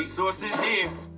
Resources here.